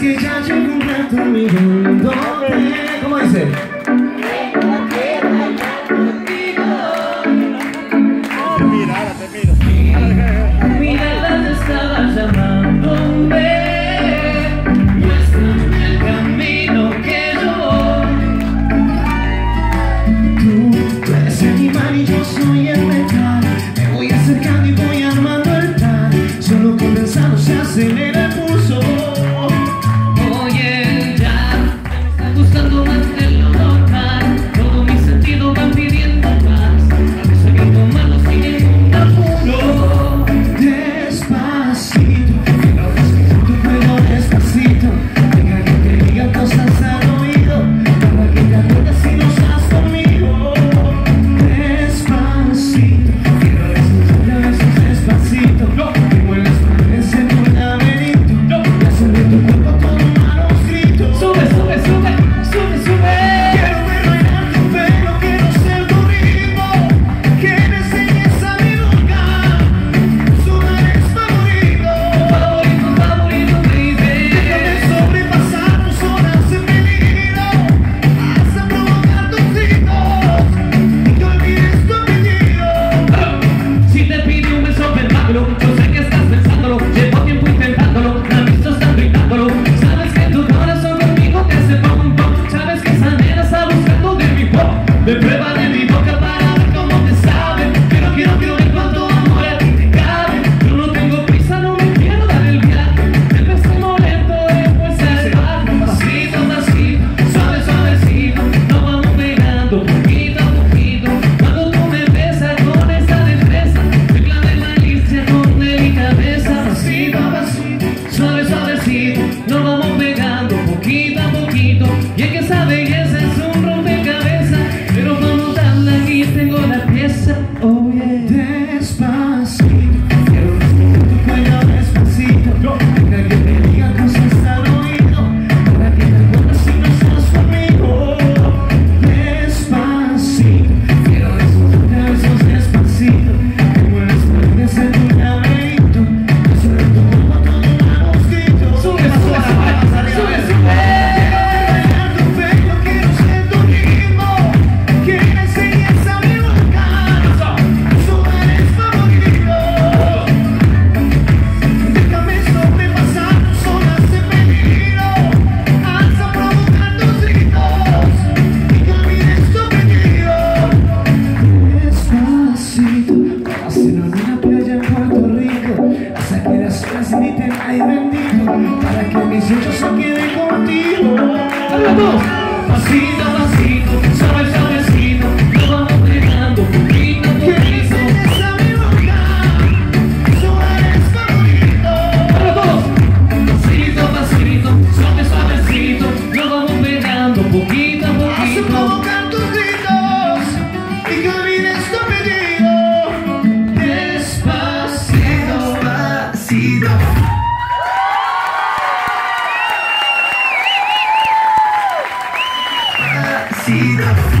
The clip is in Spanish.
que ya llegó un rato mi dolor. ¿Cómo dice? te para que mis hechos se queden contigo. Pasito a pasito, que sabe see the